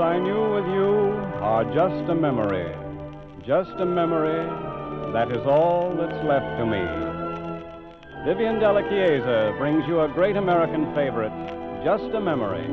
I knew with you are just a memory, just a memory. That is all that's left to me. Vivian Della Chiesa brings you a great American favorite, Just a Memory.